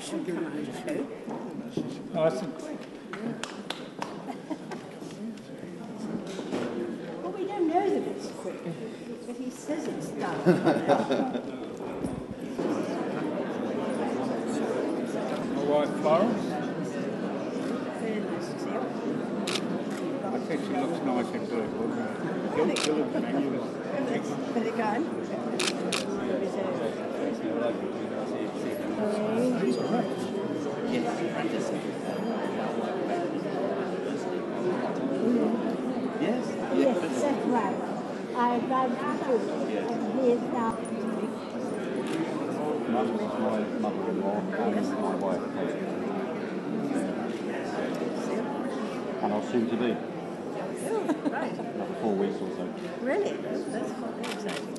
come out too. Nice and. Well, we don't know that it's quick, but he says it's done. All right, Florence. Very nice to see you. I think she looks nice in blue. You'll, you'll look fabulous. But again, She's great. Yes, that's right. I drive to Turkey and he is now. Mum's my mother-in-law and my wife. And I'll soon to be. oh, right, Another four weeks or so. really, that's quite exciting.